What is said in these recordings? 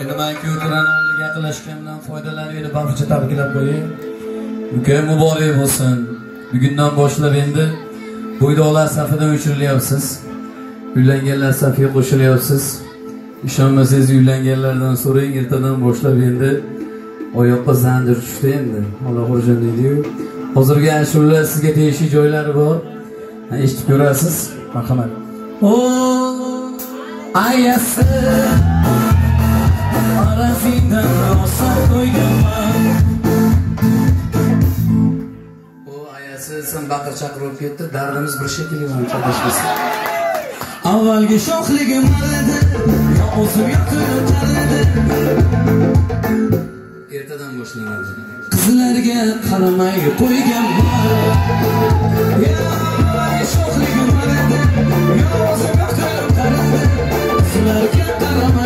Endi man ko'tirani oldiga yaqinlashgandan foydalanib barcha tabriklab qo'ying. Uka muborak bo'lsin. Bugundan boshlab endi bo'ydoqlar safidan o'chirilyapsiz. Uylanganlar safiga qo'shilyapsiz. Ishonmasangiz uylanganlardan so'rang, ertadan boshlab endi oyoqqa zanjir tushdi endi. Alloh xo'jayin deydi-yu. Hozirgi ashulalar sizga tegishli joylari bor. Eshitib ko'rasiz. Marhamat. Ayasi arafingdan rosa qo'yganman U ayasi sen baqir chaqir bo'lib ketdi. Dardimiz bir shekilli. Avvalgi sho'xligim edi Yo o'zim yoqib tanladi Ertadan boshlanadi. Qizlarga qaramay qo'yganman Yo sho'xligim edi Yo o'zim Qizlarga qaramay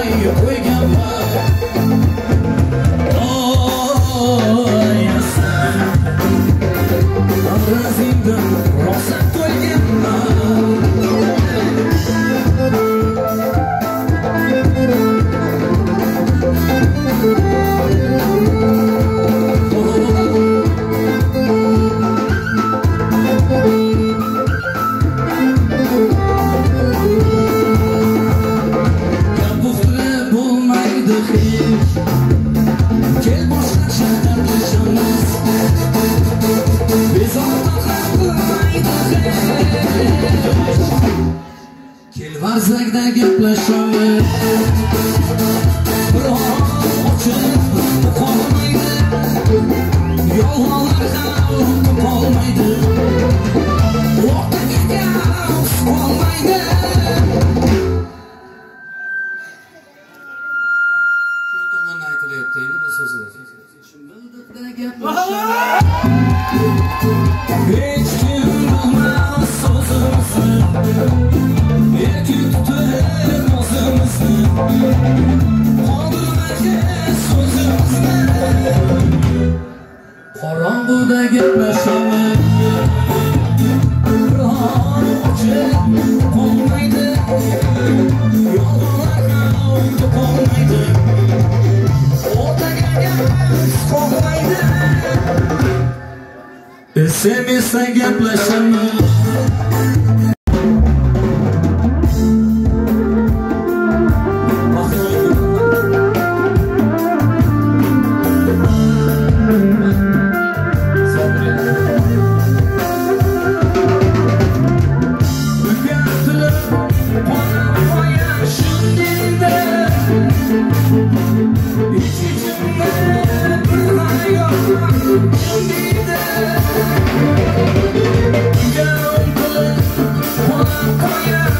varzakda gaplashamiz Biroq ochiq qolmaydi Yolg'onlar ham qolmaydi gap qolmaydi Shu tomondan aytilyapti endi bu so'zlar. Hech kim See me singing, bless your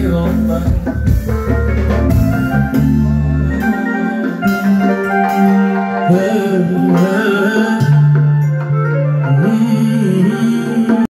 your own mind.